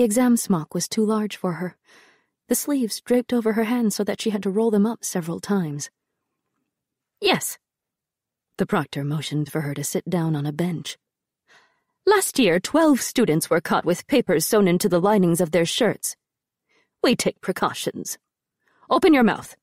The exam smock was too large for her. The sleeves draped over her hands so that she had to roll them up several times. Yes. The proctor motioned for her to sit down on a bench. Last year, twelve students were caught with papers sewn into the linings of their shirts. We take precautions. Open your mouth.